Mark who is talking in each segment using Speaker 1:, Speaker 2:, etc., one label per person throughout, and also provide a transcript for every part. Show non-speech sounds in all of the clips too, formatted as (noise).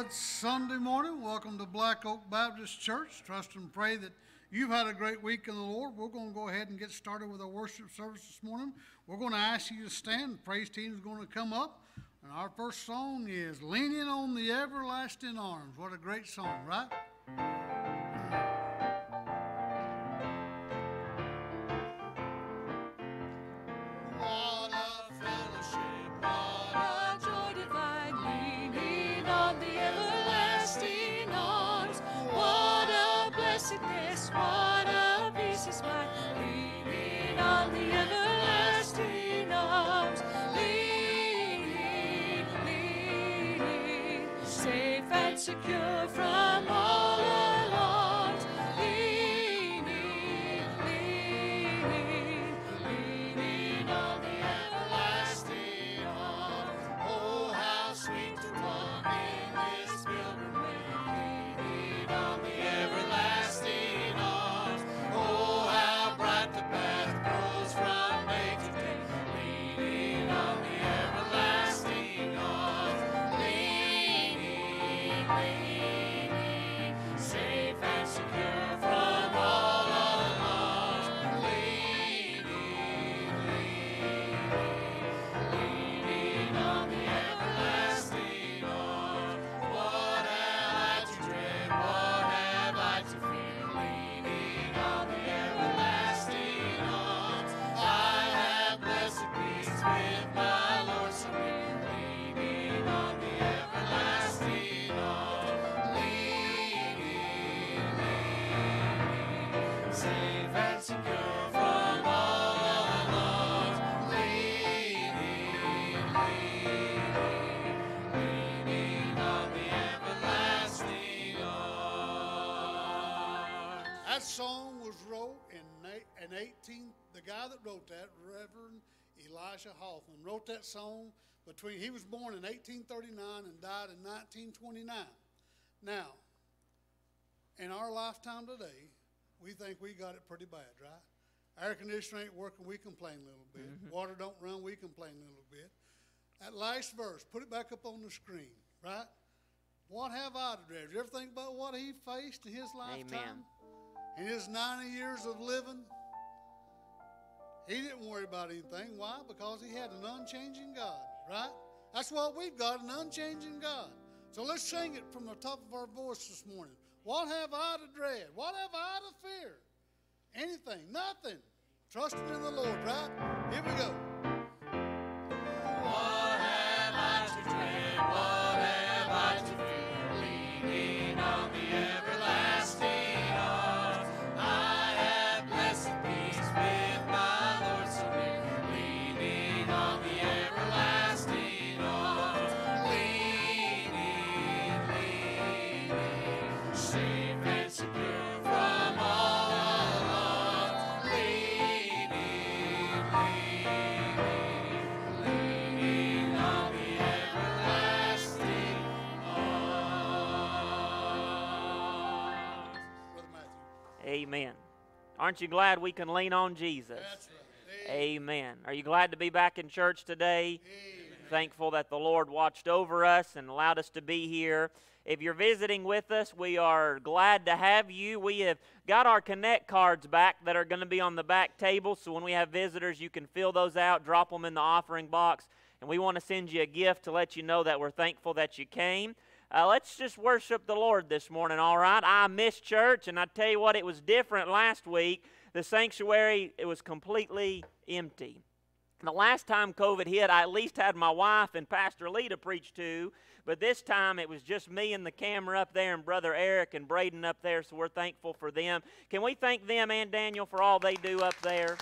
Speaker 1: Good Sunday morning. Welcome to Black Oak Baptist Church. Trust and pray that you've had a great week in the Lord. We're going to go ahead and get started with our worship service this morning. We're going to ask you to stand. Praise team is going to come up. And our first song is Leaning on the Everlasting Arms. What a great song, right?
Speaker 2: In
Speaker 1: 18, the guy that wrote that, Reverend Elijah Hoffman, wrote that song between, he was born in 1839 and died in 1929. Now, in our lifetime today, we think we got it pretty bad, right? Air conditioner ain't working, we complain a little bit. Mm-hmm. Water don't run, we complain a little bit. That last verse, put it back up on the screen, right? What have I to dread? You ever think about what he faced in his lifetime? In his 90 years of living, he didn't worry about anything. Why? Because he had an unchanging God, right? That's what we've got, an unchanging God. So let's sing it from the top of our voice this morning. What have I to dread? What have I to fear? Anything, nothing. Trusting in the Lord, right? Here we go.
Speaker 3: Aren't you glad we can lean on Jesus?
Speaker 1: Right.
Speaker 3: Amen. Are you glad to be back in church today? Thankful that the Lord watched over us and allowed us to be here. If you're visiting with us, we are glad to have you. We have got our Connect cards back that are going to be on the back table, so when we have visitors, you can fill those out, drop them in the offering box, and we want to send you a gift to let you know that we're thankful that you came. Uh, let's just worship the Lord this morning, all right? I missed church, and I tell you what, it was different last week. The sanctuary, it was completely empty. The last time COVID hit, I at least had my wife and Pastor Lee to preach to, but this time it was just me and the camera up there and Brother Eric and Braden up there, so we're thankful for them. Can we thank them and Daniel for all they do up there?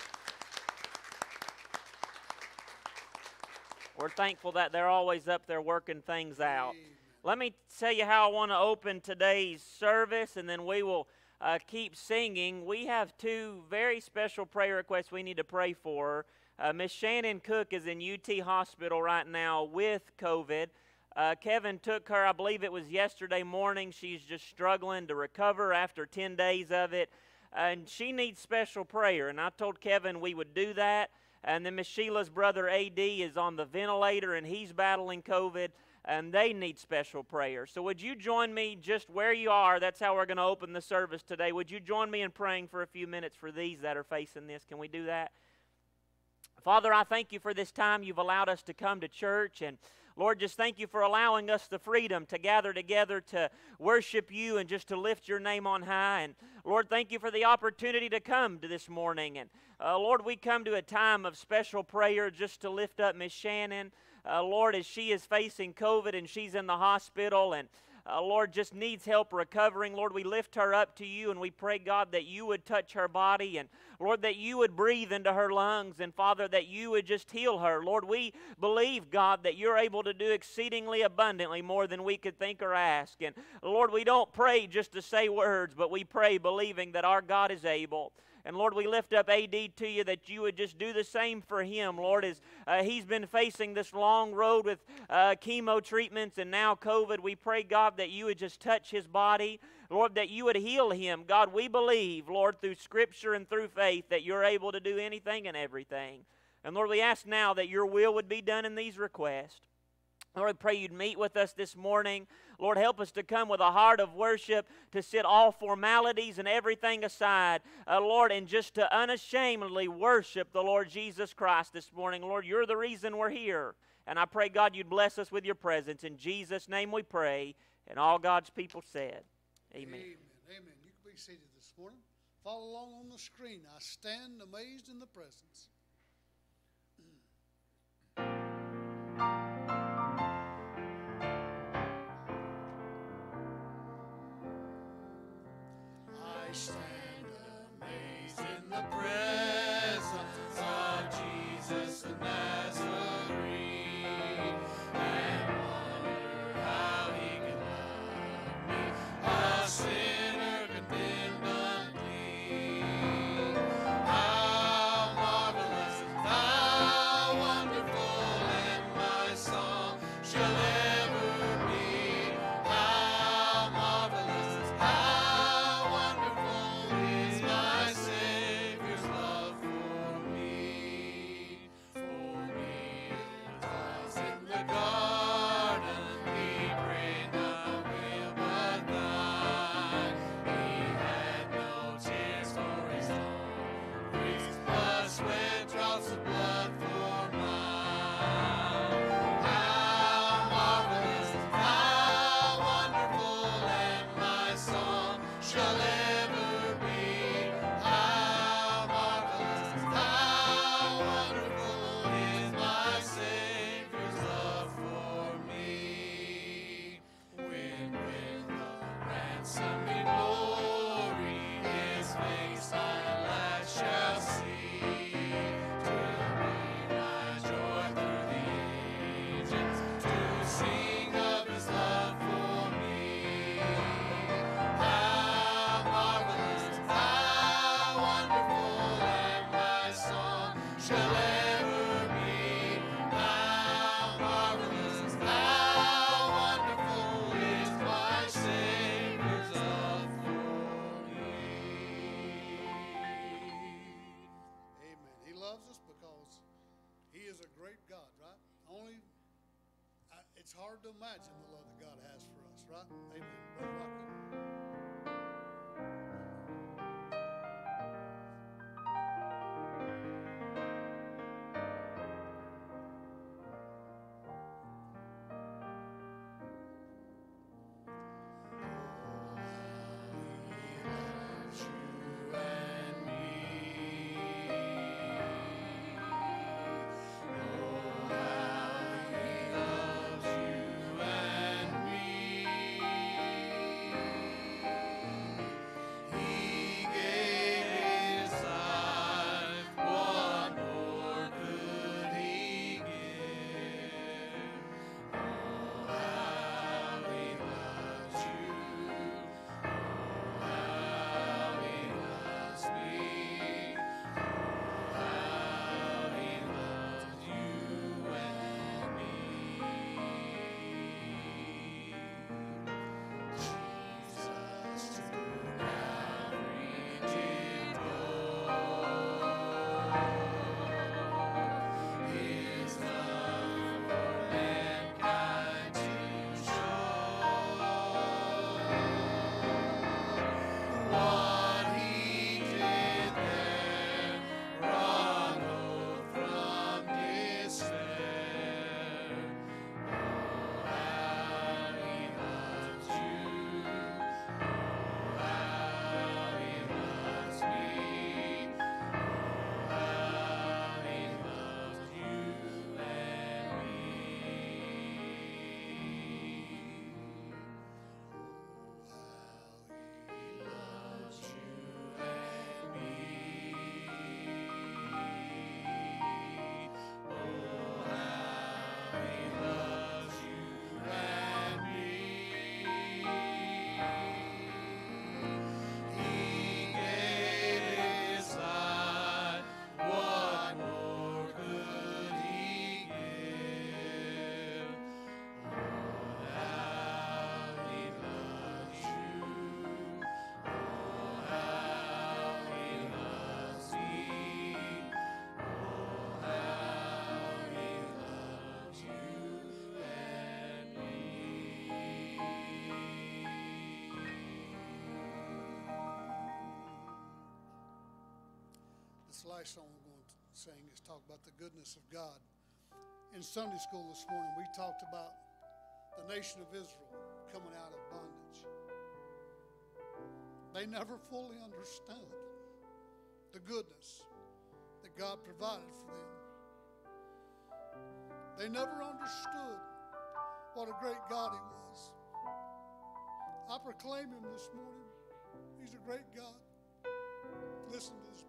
Speaker 3: We're thankful that they're always up there working things out. Let me tell you how I want to open today's service, and then we will uh, keep singing. We have two very special prayer requests we need to pray for. Uh, Miss Shannon Cook is in UT Hospital right now with COVID. Uh, Kevin took her, I believe it was yesterday morning. She's just struggling to recover after 10 days of it. And she needs special prayer. And I told Kevin we would do that. And then Miss Sheila's brother AD is on the ventilator and he's battling COVID. And they need special prayer. So, would you join me just where you are? That's how we're going to open the service today. Would you join me in praying for a few minutes for these that are facing this? Can we do that? Father, I thank you for this time you've allowed us to come to church. And Lord, just thank you for allowing us the freedom to gather together to worship you and just to lift your name on high. And Lord, thank you for the opportunity to come to this morning. And uh, Lord, we come to a time of special prayer just to lift up Miss Shannon. Uh, Lord, as she is facing COVID and she's in the hospital and uh, Lord, just needs help recovering. Lord, we lift her up to you and we pray, God, that you would touch her body and, Lord, that you would breathe into her lungs and, Father, that you would just heal her. Lord, we believe, God, that you're able to do exceedingly abundantly more than we could think or ask. And, Lord, we don't pray just to say words, but we pray believing that our God is able. And Lord, we lift up AD to you that you would just do the same for him, Lord, as uh, he's been facing this long road with uh, chemo treatments and now COVID. We pray, God, that you would just touch his body. Lord, that you would heal him. God, we believe, Lord, through Scripture and through faith, that you're able to do anything and everything. And Lord, we ask now that your will would be done in these requests. Lord, I pray you'd meet with us this morning. Lord, help us to come with a heart of worship, to set all formalities and everything aside, uh, Lord, and just to unashamedly worship the Lord Jesus Christ this morning. Lord, you're the reason we're here. And I pray, God, you'd bless us with your presence. In Jesus' name we pray. And all God's people said, Amen.
Speaker 4: Amen. Amen. You can be seated this morning. Follow along on the screen. I stand amazed in the presence.
Speaker 1: The presence is
Speaker 4: a great God, right? Only, I, it's hard to imagine the love that God has for us, right? Amen. Brother Rocky. this last song I'm going to sing is talk about the goodness of God. In Sunday school this morning, we talked about the nation of Israel coming out of bondage. They never fully understood the goodness that God provided for them. They never understood what a great God He was. I proclaim Him this morning. He's a great God. Listen to this.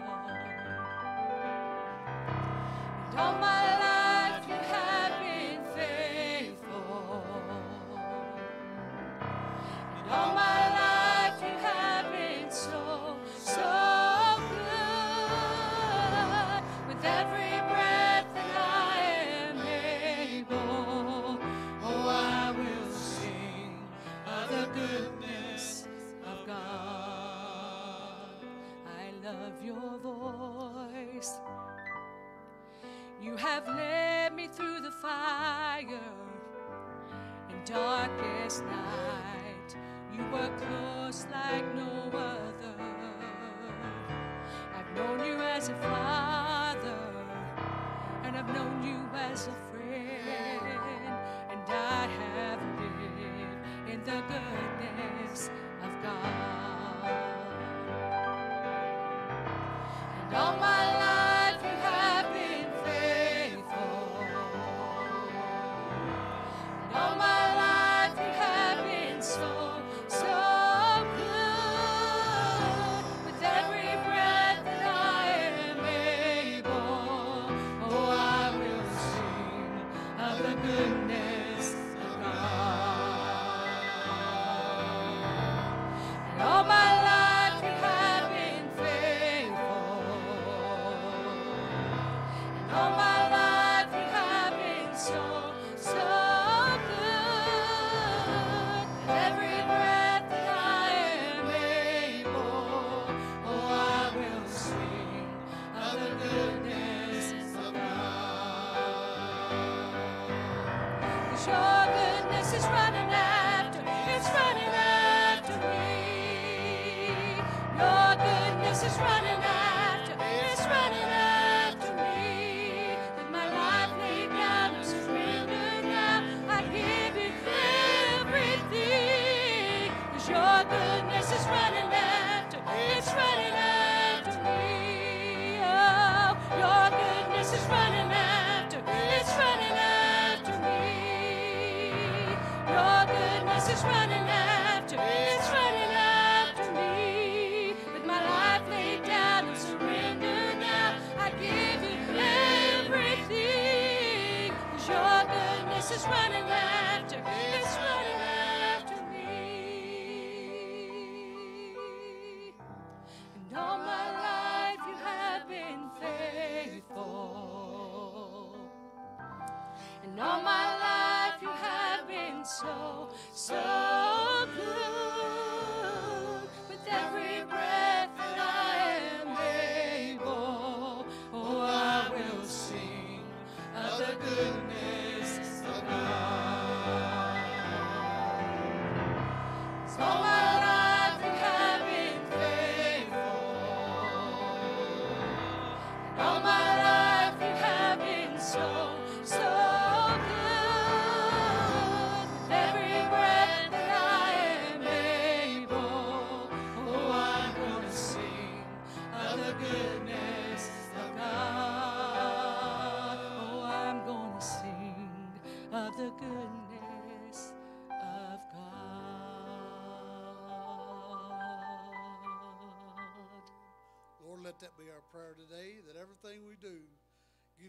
Speaker 4: Don't mind.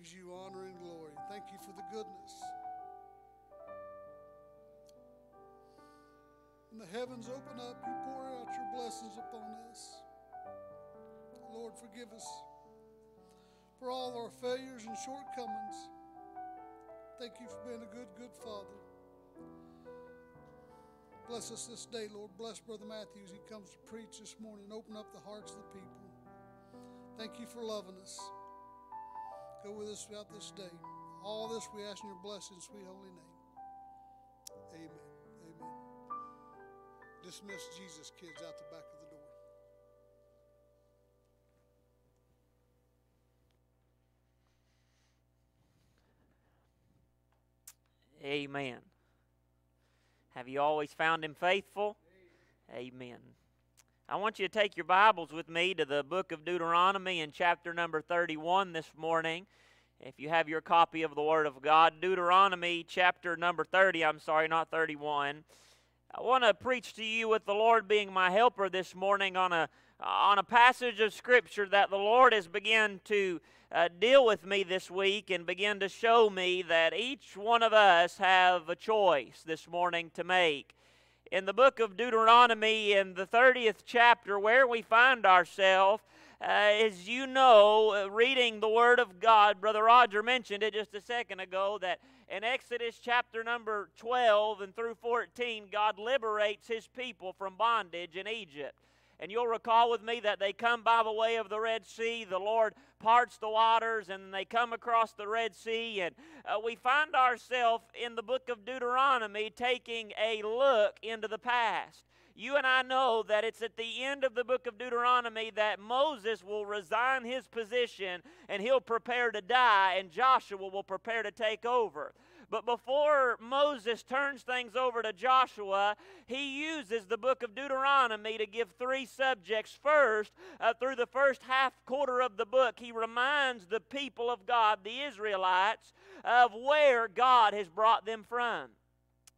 Speaker 4: gives you honor and glory. Thank you for the goodness. And the heavens open up, you pour out your blessings upon us. Lord, forgive us for all our failures and shortcomings. Thank you for being a good, good Father. Bless us this day, Lord. Bless Brother Matthews. He comes to preach this morning. Open up the hearts of the people. Thank you for loving us. Go with us throughout this day. All this we ask in your blessed and sweet holy name. Amen. Amen. Dismiss Jesus kids out the back of the door.
Speaker 3: Amen. Have you always found him faithful? Amen. I want you to take your Bibles with me to the book of Deuteronomy in chapter number 31 this morning. If you have your copy of the Word of God, Deuteronomy chapter number 30, I'm sorry, not 31. I want to preach to you with the Lord being my helper this morning on a on a passage of scripture that the Lord has begun to uh, deal with me this week and begin to show me that each one of us have a choice this morning to make. In the book of Deuteronomy, in the 30th chapter, where we find ourselves, uh, as you know, uh, reading the Word of God, Brother Roger mentioned it just a second ago that in Exodus chapter number 12 and through 14, God liberates His people from bondage in Egypt. And you'll recall with me that they come by the way of the Red Sea. The Lord parts the waters and they come across the Red Sea. And uh, we find ourselves in the book of Deuteronomy taking a look into the past. You and I know that it's at the end of the book of Deuteronomy that Moses will resign his position and he'll prepare to die, and Joshua will prepare to take over. But before Moses turns things over to Joshua, he uses the book of Deuteronomy to give three subjects. First, uh, through the first half quarter of the book, he reminds the people of God, the Israelites, of where God has brought them from.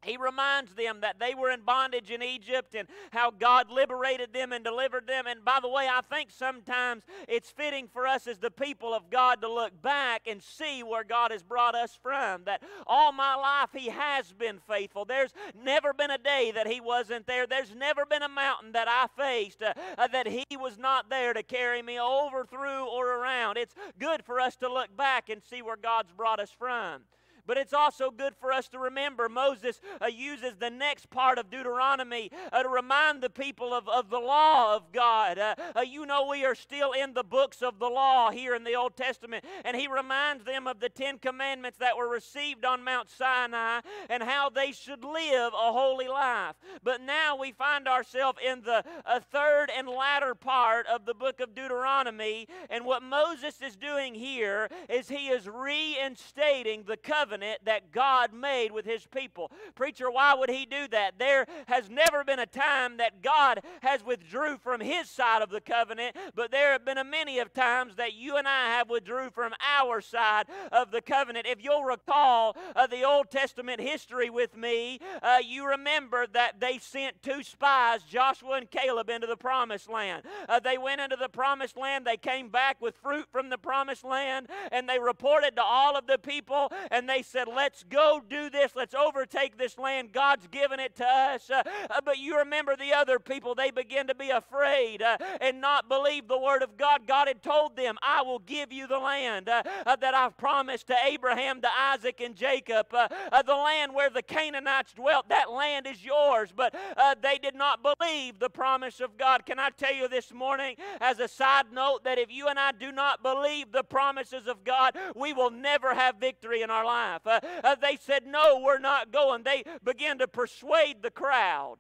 Speaker 3: He reminds them that they were in bondage in Egypt and how God liberated them and delivered them. And by the way, I think sometimes it's fitting for us as the people of God to look back and see where God has brought us from. That all my life He has been faithful. There's never been a day that He wasn't there. There's never been a mountain that I faced uh, uh, that He was not there to carry me over, through, or around. It's good for us to look back and see where God's brought us from. But it's also good for us to remember Moses uh, uses the next part of Deuteronomy uh, to remind the people of, of the law of God. Uh, uh, you know, we are still in the books of the law here in the Old Testament. And he reminds them of the Ten Commandments that were received on Mount Sinai and how they should live a holy life. But now we find ourselves in the uh, third and latter part of the book of Deuteronomy. And what Moses is doing here is he is reinstating the covenant covenant that God made with his people. Preacher, why would he do that? There has never been a time that God has withdrew from his side of the covenant, but there have been a many of times that you and I have withdrew from our side of the covenant. If you'll recall uh, the Old Testament history with me, uh, you remember that they sent two spies, Joshua and Caleb, into the promised land. Uh, they went into the promised land, they came back with fruit from the promised land, and they reported to all of the people, and they said, Let's go do this. Let's overtake this land. God's given it to us. Uh, uh, but you remember the other people, they began to be afraid uh, and not believe the word of God. God had told them, I will give you the land uh, uh, that I've promised to Abraham, to Isaac, and Jacob. Uh, the land where the Canaanites dwelt, that land is yours. But they did not believe the promise of God. Can I tell you this morning, as a side note, that if you and I do not believe the promises of God, we will never have victory in our life life. Uh, uh, they said, No, we're not going. They began to persuade the crowd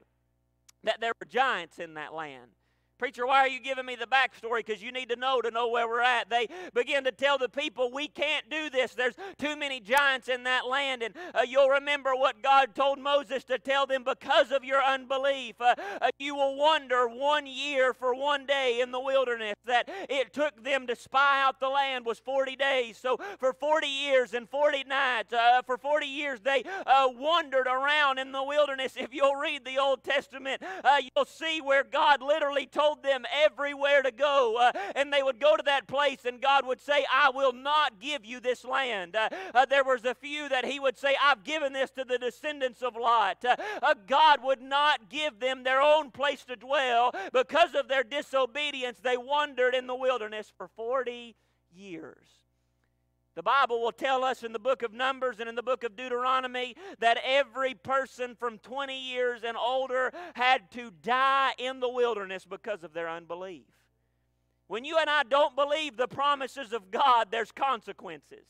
Speaker 3: that there were giants in that land. Preacher, why are you giving me the backstory? Because you need to know to know where we're at. They begin to tell the people, we can't do this. There's too many giants in that land. And uh, you'll remember what God told Moses to tell them because of your unbelief. Uh, uh, you will wander one year for one day in the wilderness. That it took them to spy out the land was 40 days. So for 40 years and 40 nights, uh, for 40 years, they uh, wandered around in the wilderness. If you'll read the Old Testament, uh, you'll see where God literally told told them everywhere to go. Uh, and they would go to that place, and God would say, I will not give you this land. Uh, uh, there was a few that He would say, I've given this to the descendants of Lot. Uh, uh, God would not give them their own place to dwell. Because of their disobedience, they wandered in the wilderness for 40 years. The Bible will tell us in the book of Numbers and in the book of Deuteronomy that every person from 20 years and older had to die in the wilderness because of their unbelief. When you and I don't believe the promises of God, there's consequences.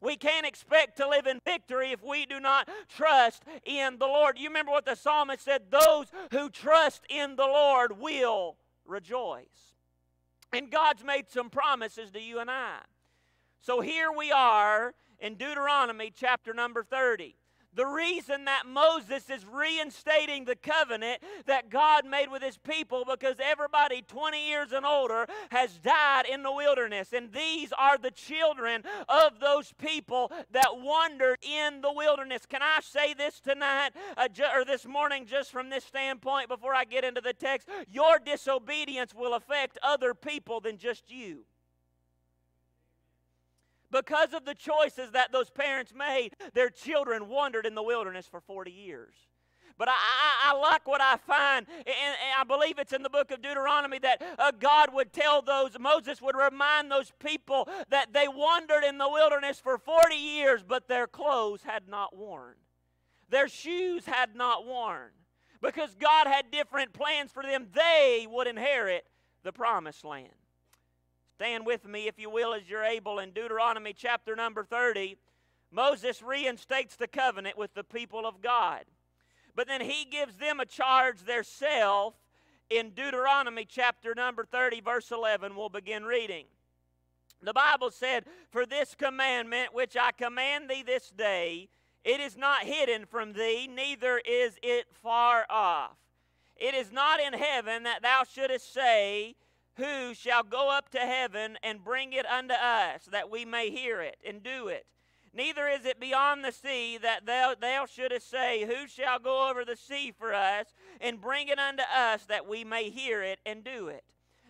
Speaker 3: We can't expect to live in victory if we do not trust in the Lord. You remember what the psalmist said? Those who trust in the Lord will rejoice. And God's made some promises to you and I. So here we are in Deuteronomy chapter number 30. The reason that Moses is reinstating the covenant that God made with his people because everybody 20 years and older has died in the wilderness. And these are the children of those people that wandered in the wilderness. Can I say this tonight uh, or this morning just from this standpoint before I get into the text? Your disobedience will affect other people than just you because of the choices that those parents made, their children wandered in the wilderness for 40 years. But I, I, I like what I find, and, and, I believe it's in the book of Deuteronomy that uh, God would tell those, Moses would remind those people that they wandered in the wilderness for 40 years, but their clothes had not worn. Their shoes had not worn. Because God had different plans for them, they would inherit the promised land. Stand with me, if you will, as you're able, in Deuteronomy chapter number 30. Moses reinstates the covenant with the people of God. But then he gives them a charge theirself in Deuteronomy chapter number 30, verse 11. We'll begin reading. The Bible said, For this commandment which I command thee this day, it is not hidden from thee, neither is it far off. It is not in heaven that thou shouldest say, who shall go up to heaven and bring it unto us, that we may hear it and do it? Neither is it beyond the sea that thou, thou shouldest say, Who shall go over the sea for us and bring it unto us, that we may hear it and do it?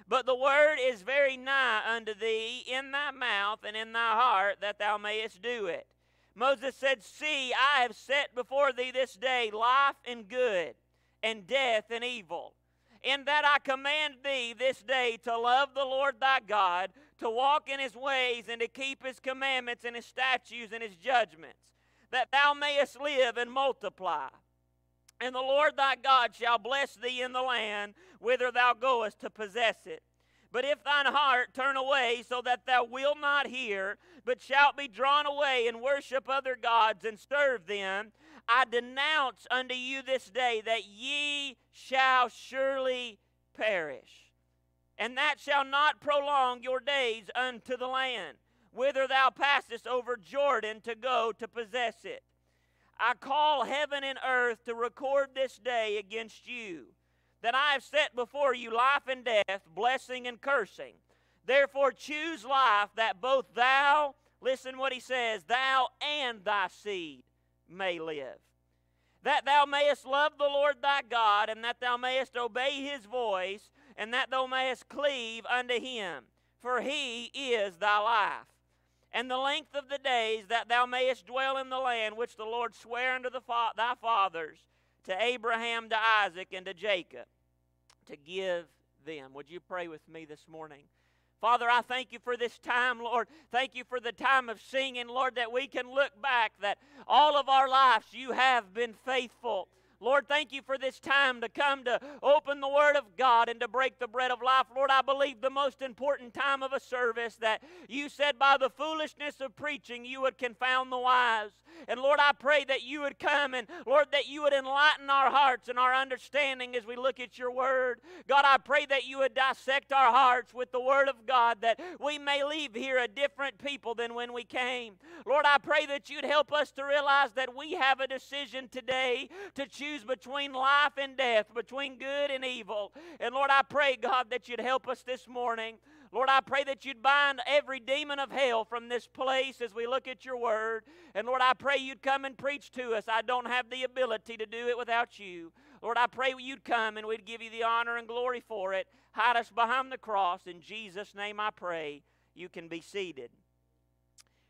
Speaker 3: But the word is very nigh unto thee, in thy mouth and in thy heart, that thou mayest do it. Moses said, See, I have set before thee this day life and good, and death and evil in that I command thee this day to love the Lord thy God, to walk in his ways, and to keep his commandments and his statutes and his judgments, that thou mayest live and multiply. And the Lord thy God shall bless thee in the land whither thou goest to possess it. But if thine heart turn away so that thou wilt not hear, but shalt be drawn away and worship other gods and serve them, I denounce unto you this day that ye shall surely perish, and that shall not prolong your days unto the land, whither thou passest over Jordan to go to possess it. I call heaven and earth to record this day against you, that I have set before you life and death, blessing and cursing. Therefore choose life that both thou, listen what he says, thou and thy seed may live. That thou mayest love the Lord thy God, and that thou mayest obey his voice, and that thou mayest cleave unto him, for he is thy life. And the length of the days that thou mayest dwell in the land which the Lord sware unto fa- thy fathers, to Abraham, to Isaac, and to Jacob, to give them. Would you pray with me this morning? Father, I thank you for this time, Lord. Thank you for the time of singing, Lord, that we can look back that all of our lives you have been faithful. Lord, thank you for this time to come to open the Word of God and to break the bread of life. Lord, I believe the most important time of a service that you said by the foolishness of preaching you would confound the wise. And Lord, I pray that you would come and Lord, that you would enlighten our hearts and our understanding as we look at your Word. God, I pray that you would dissect our hearts with the Word of God that we may leave here a different people than when we came. Lord, I pray that you'd help us to realize that we have a decision today to choose choose between life and death, between good and evil. And Lord, I pray, God, that you'd help us this morning. Lord, I pray that you'd bind every demon of hell from this place as we look at your word. And Lord, I pray you'd come and preach to us. I don't have the ability to do it without you. Lord, I pray you'd come and we'd give you the honor and glory for it. Hide us behind the cross. In Jesus' name I pray. You can be seated.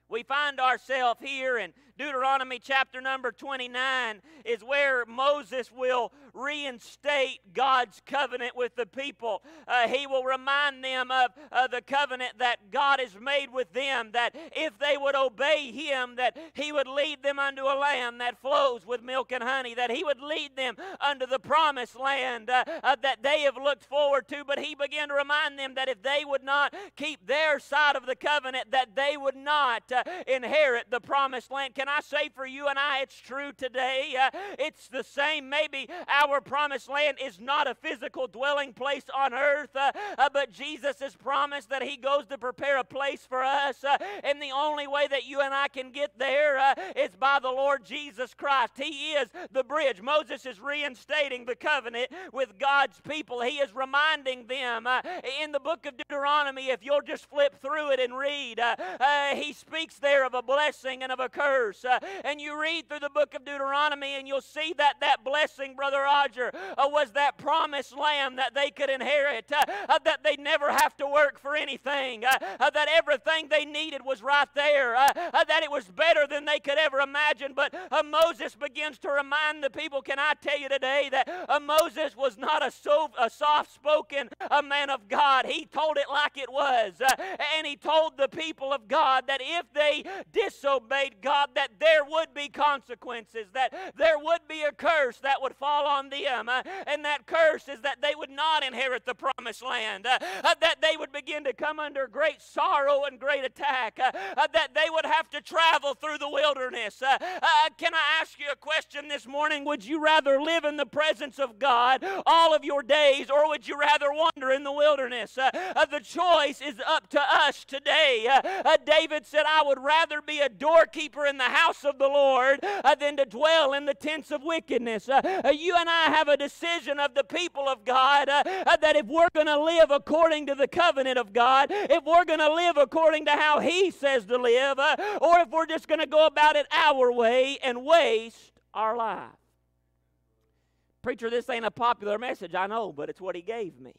Speaker 3: We find ourselves here in Deuteronomy chapter number 29 is where Moses will reinstate God's covenant with the people. Uh, he will remind them of uh, the covenant that God has made with them, that if they would obey Him, that He would lead them unto a land that flows with milk and honey, that He would lead them unto the promised land uh, uh that they have looked forward to. But He began to remind them that if they would not keep their side of the covenant, that they would not uh, inherit the promised land. Can I say for you and I, it's true today? Uh, it's the same. Maybe our promised land is not a physical dwelling place on earth, uh, uh, but Jesus has promised that He goes to prepare a place for us. Uh, and the only way that you and I can get there uh, is by the Lord Jesus Christ. He is the bridge. Moses is reinstating the covenant with God's people. He is reminding them uh, in the book of Deuteronomy, if you'll just flip through it and read, he speaks there of a blessing and of a curse. And you read through the book of Deuteronomy and you'll see that that blessing, Brother Roger, uh, was that promised land that they could inherit, uh, uh, that they never have to work for anything, uh, uh, that everything they needed was right there, uh, that it was better than they could ever imagine. But Moses begins to remind the people, can I tell you today that Moses was not a, so, a soft spoken man of God? He told it like it was. and he told the people of God that if they disobeyed God, that there would be consequences, that there would be a curse that would fall on them. Uh, and that curse is that they would not inherit the promised land, uh, uh, that they would begin to come under great sorrow and great attack, uh, uh, that they would have to travel through the wilderness. Uh, can I ask you a question this morning? Would you rather live in the presence of God all of your days, or would you rather wander in the wilderness? the choice is up to us today. David said, I would rather be a doorkeeper in the house of the Lord than to dwell in the tents of wickedness. you and I have a decision of the people of God uh, uh, that if we're going to live according to the covenant of God, if we're going to live according to how He says to live, uh, or if we're just going to go about it our way and waste our life. Preacher, this ain't a popular message, I know, but it's what He gave me.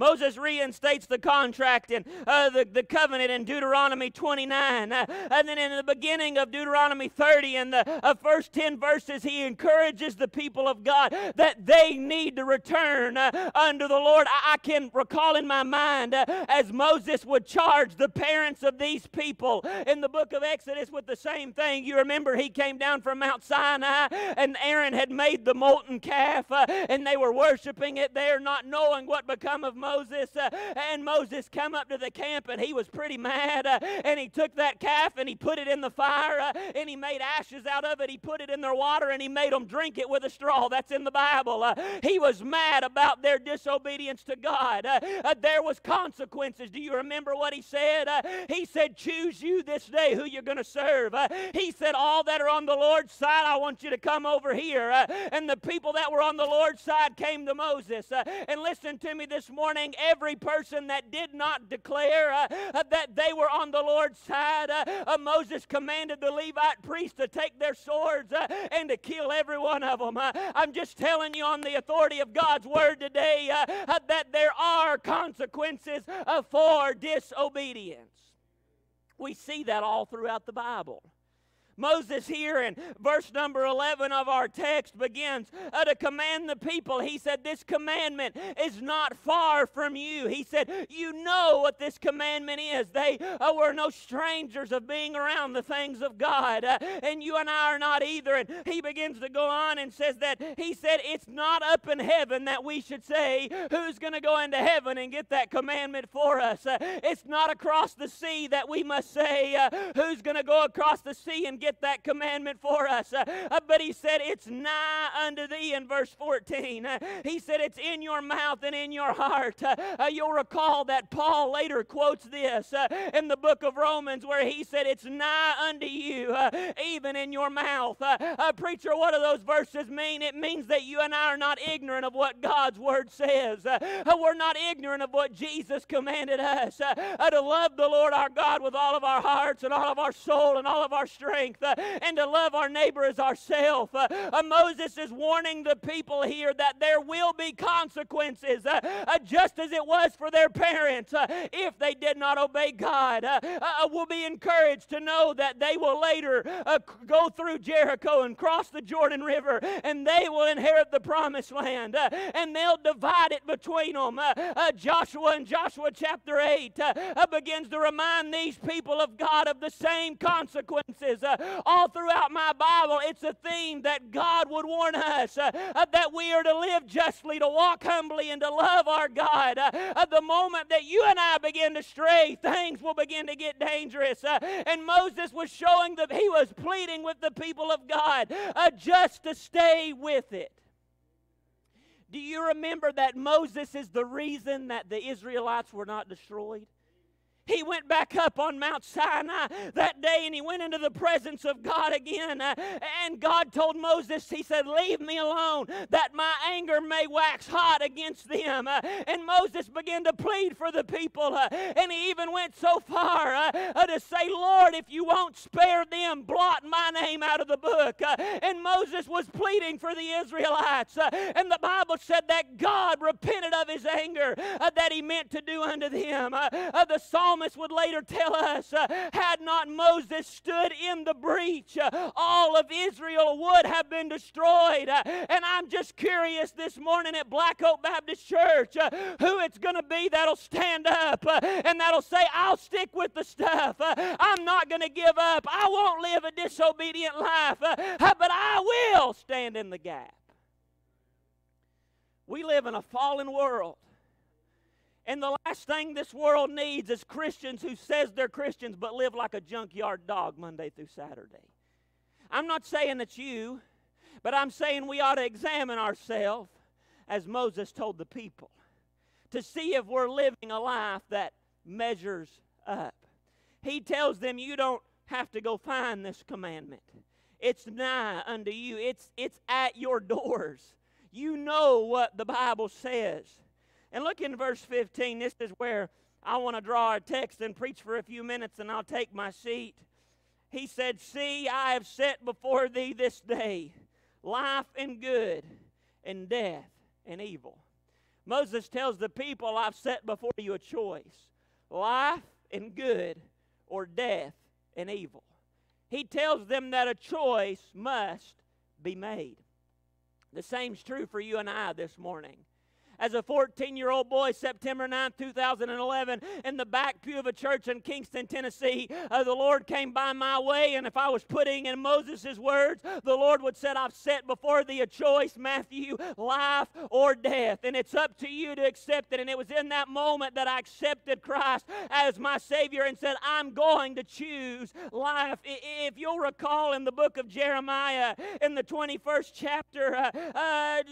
Speaker 3: Moses reinstates the contract and uh, the, the covenant in Deuteronomy 29. Uh, and then in the beginning of Deuteronomy 30, in the uh, first 10 verses, he encourages the people of God that they need to return uh, unto the Lord. I, I, can recall in my mind uh, as Moses would charge the parents of these people in the book of Exodus with the same thing. You remember he came down from Mount Sinai and Aaron had made the molten calf uh, and they were worshiping it there, not knowing what become of Moses. Uh, and Moses come up to the camp and he was pretty mad. Uh, and he took that calf and he put it in the fire uh, and he made ashes out of it. He put it in their water and he made them drink it with a straw. That's in the Bible. Uh. He was mad about their disobedience to God. Uh, uh, there was consequences. Do you remember what he said? he said, choose you this day who you're going to serve. he said, all that are on the Lord's side, I want you to come over here. and the people that were on the Lord's side came to Moses. and listen to me this morning every person that did not declare uh, uh, that they were on the Lord's side, uh, uh Moses commanded the Levite priests to take their swords uh, and to kill every one of them. I'm just telling you on the authority of God's word today that there are consequences for disobedience. We see that all throughout the Bible. Moses, here in verse number 11 of our text, begins uh, to command the people. He said, This commandment is not far from you. He said, You know what this commandment is. They uh, were no strangers of being around the things of God, uh, and you and I are not either. And he begins to go on and says that he said, It's not up in heaven that we should say, Who's going to go into heaven and get that commandment for us? Uh, it's not across the sea that we must say, uh, Who's going to go across the sea and get get that commandment for us. Uh, uh, but he said, It's nigh unto thee in verse 14. Uh, he said, It's in your mouth and in your heart. Uh, uh, you'll recall that Paul later quotes this uh, in the book of Romans where he said, It's nigh unto you, even in your mouth. preacher, what do those verses mean? It means that you and I are not ignorant of what God's word says. we're not ignorant of what Jesus commanded us to love the Lord our God with all of our hearts and all of our soul and all of our strength and to love our neighbor as ourselves. Uh, uh, Moses is warning the people here that there will be consequences, uh, uh, just as it was for their parents uh, if they did not obey God. Uh, uh, we'll be encouraged to know that they will later uh, go through Jericho and cross the Jordan River, and they will inherit the promised land, uh, and they'll divide it between them. Uh, uh, Joshua in Joshua chapter 8 uh, uh, begins to remind these people of God of the same consequences. Uh, all throughout my Bible, it's a theme that God would warn us uh, uh, that we are to live justly, to walk humbly, and to love our God. Uh, uh, the moment that you and I begin to stray, things will begin to get dangerous. Uh, and Moses was showing that he was pleading with the people of God uh, just to stay with it. Do you remember that Moses is the reason that the Israelites were not destroyed? He went back up on Mount Sinai that day and he went into the presence of God again. And God told Moses, He said, Leave me alone that my anger may wax hot against them. And Moses began to plead for the people. and he even went so far uh, to say, Lord, if you won't spare them, blot my name out of the book. And Moses was pleading for the Israelites. And the Bible said that God repented of his anger uh, that he meant to do unto them. Uh, the psalmist would later tell us uh, had not Moses stood in the breach, uh, all of Israel would have been destroyed. Uh, and I'm just curious this morning at Black Oak Baptist Church who it's going to be that'll stand up and that'll say, I'll stick with the stuff. I'm not going to give up. I won't live a disobedient life, but I will stand in the gap. We live in a fallen world. And the last thing this world needs is Christians who says they're Christians but live like a junkyard dog Monday through Saturday. I'm not saying it's you, but I'm saying we ought to examine ourselves as Moses told the people to see if we're living a life that measures up. He tells them you don't have to go find this commandment. It's nigh unto you. It's it's at your doors. You know what the Bible says. And look in verse 15. This is where I want to draw our text and preach for a few minutes, and I'll take my seat. He said, See, I have set before thee this day life and good, and death and evil. Moses tells the people, I've set before you a choice life and good, or death and evil. He tells them that a choice must be made. The same's true for you and I this morning as a 14 year old boy, September 9, 2011, in the back pew of a church in Kingston, Tennessee. Uh, the Lord came by my way, and if I was putting in Moses' words, the Lord would said, I've set before thee a choice, Matthew, life or death. And it's up to you to accept it. And it was in that moment that I accepted Christ as my Savior and said, I'm going to choose life. If you'll recall in the book of Jeremiah, in the 21st chapter, uh, uh,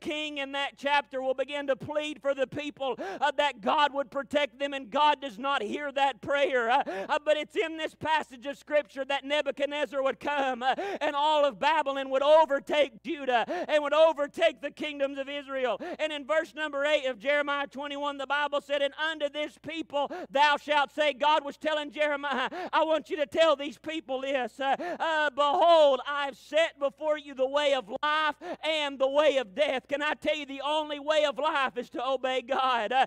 Speaker 3: king in that chapter will begin to plead for the people uh, that God would protect them, and God does not hear that prayer. Uh, uh, but it's in this passage of Scripture that Nebuchadnezzar would come uh, and all of Babylon would overtake Judah and would overtake the kingdoms of Israel. And in verse number 8 of Jeremiah 21, the Bible said, And unto this people thou shalt say, God was telling Jeremiah, I want you to tell these people this uh, uh, Behold, I've set before you the way of life and the way of death. Can I tell you the only way of life is to obey God? Uh,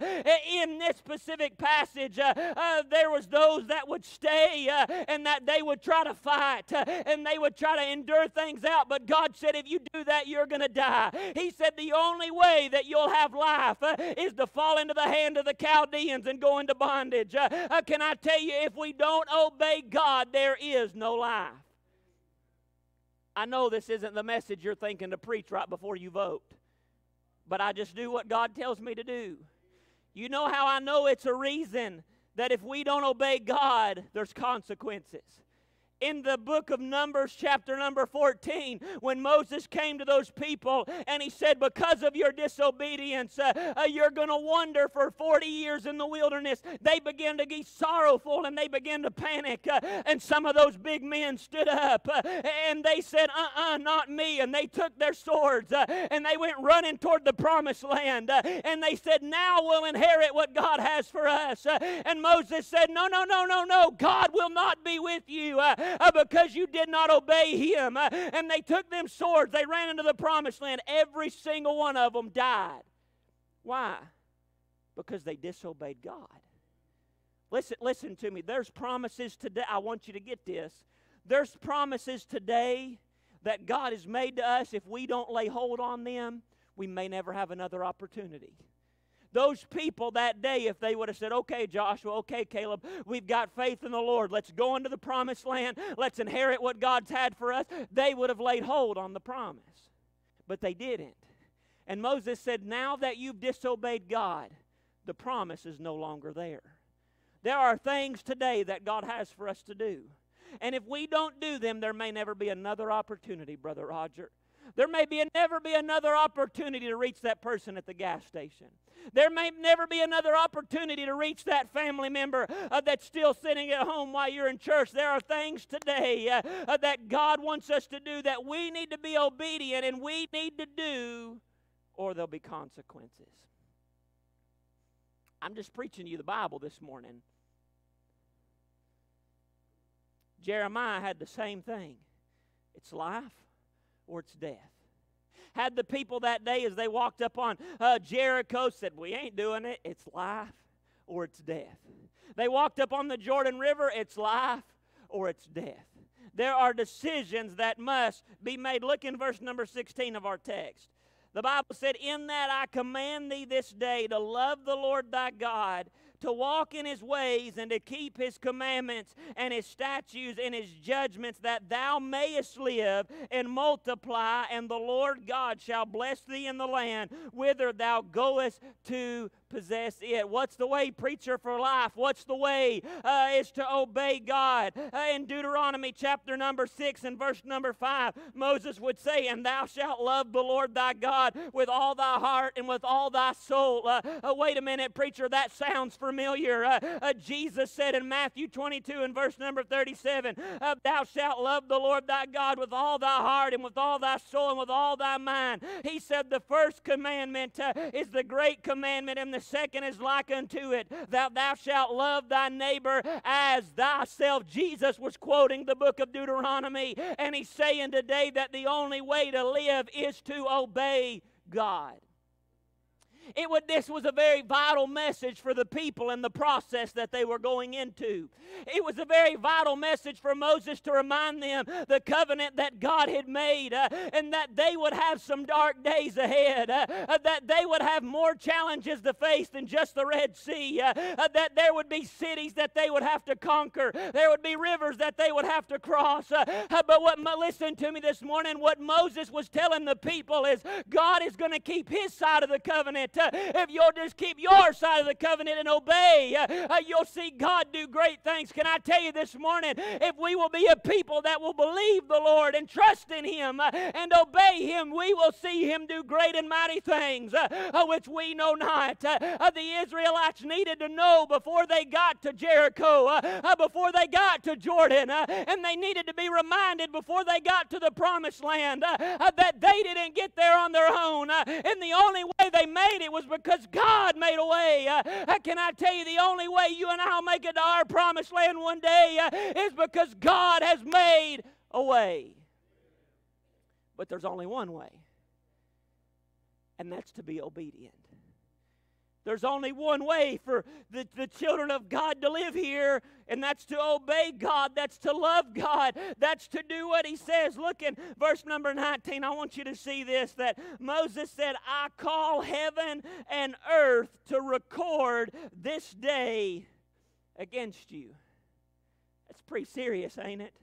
Speaker 3: in this specific passage, uh, uh, there was those that would stay uh, and that they would try to fight uh, and they would try to endure things out. But God said, if you do that, you're going to die. He said, the only way that you'll have life is to fall into the hand of the Chaldeans and go into bondage. Can I tell you, if we don't obey God, there is no life. I know this isn't the message you're thinking to preach right before you vote, but I just do what God tells me to do. You know how I know it's a reason that if we don't obey God, there's consequences in the book of Numbers, chapter number 14, when Moses came to those people and he said, Because of your disobedience, uh, uh, you're going to wander for 40 years in the wilderness. They began to get sorrowful and they began to panic. Uh, and some of those big men stood up uh, and they said, Uh uh not me. And they took their swords uh, and they went running toward the promised land. Uh, and they said, Now we'll inherit what God has for us. And Moses said, No, no, no, no, no. God will not be with you. Uh, because you did not obey him. Uh, and they took them swords, they ran into the promised land. Every single one of them died. Why? Because they disobeyed God. Listen, listen to me. There's promises today. I want you to get this. There's promises today that God has made to us. If we don't lay hold on them, we may never have another opportunity. Those people that day, if they would have said, Okay, Joshua, okay, Caleb, we've got faith in the Lord. Let's go into the promised land. Let's inherit what God's had for us. They would have laid hold on the promise. But they didn't. And Moses said, Now that you've disobeyed God, the promise is no longer there. There are things today that God has for us to do. And if we don't do them, there may never be another opportunity, Brother Roger. There may be never be another opportunity to reach that person at the gas station. There may never be another opportunity to reach that family member uh, that's still sitting at home while you're in church. There are things today uh, uh, that God wants us to do that we need to be obedient and we need to do, or there'll be consequences. I'm just preaching you the Bible this morning. Jeremiah had the same thing it's life or it's death. Had the people that day as they walked up on uh, Jericho said, We ain't doing it, it's life or it's death. They walked up on the Jordan River, it's life or it's death. There are decisions that must be made. Look in verse number 16 of our text. The Bible said, In that I command thee this day to love the Lord thy God to walk in his ways and to keep his commandments and his statutes and his judgments, that thou mayest live and multiply, and the Lord God shall bless thee in the land whither thou goest to possess it. What's the way, preacher, for life? What's the way? Uh, is to obey God. Uh, in Deuteronomy chapter number 6 and verse number 5, Moses would say, And thou shalt love the Lord thy God with all thy heart and with all thy soul. Uh, uh wait a minute, preacher, that sounds familiar. Uh, uh, Jesus said in Matthew 22 and verse number 37, Thou shalt love the Lord thy God with all thy heart and with all thy soul and with all thy mind. He said the first commandment is the great commandment and the second is like unto it that thou shalt love thy neighbor as thyself. Jesus was quoting the book of Deuteronomy, and he's saying today that the only way to live is to obey God. It would, this was a very vital message for the people and the process that they were going into. It was a very vital message for Moses to remind them the covenant that God had made uh, and that they would have some dark days ahead, uh, uh, that they would have more challenges to face than just the Red Sea, uh, uh, that there would be cities that they would have to conquer, there would be rivers that they would have to cross. Uh, but what, listen to me this morning, what Moses was telling the people is God is going to keep his side of the covenant Uh, if you'll just keep your side of the covenant and obey, uh, uh, you'll see God do great things. Can I tell you this morning, if we will be a people that will believe the Lord and trust in Him uh, and obey Him, we will see Him do great and mighty things uh, uh which we know not. the Israelites needed to know before they got to Jericho, before they got to Jordan, and they needed to be reminded before they got to the promised land that they didn't get there on their own. and the only way they made it was because God made a way. Uh, uh, can I tell you, the only way you and I will make it to our promised land one day uh, is because God has made a way. But there's only one way, and that's to be obedient. There's only one way for the, the children of God to live here, and that's to obey God. That's to love God. That's to do what He says. Look in verse number 19. I want you to see this that Moses said, I call heaven and earth to record this day against you. That's pretty serious, ain't it?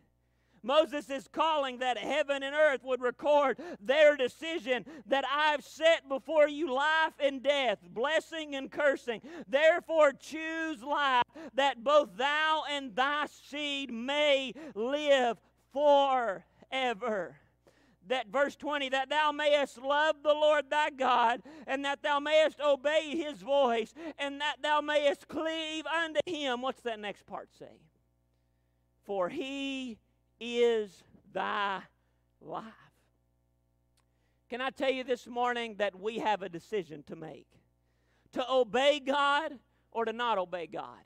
Speaker 3: Moses is calling that heaven and earth would record their decision that I've set before you life and death, blessing and cursing. Therefore, choose life that both thou and thy seed may live forever that verse 20 that thou mayest love the Lord thy God, and that thou mayest obey his voice, and that thou mayest cleave unto him. What's that next part say? For he is thy life. Can I tell you this morning that we have a decision to make to obey God or to not obey God?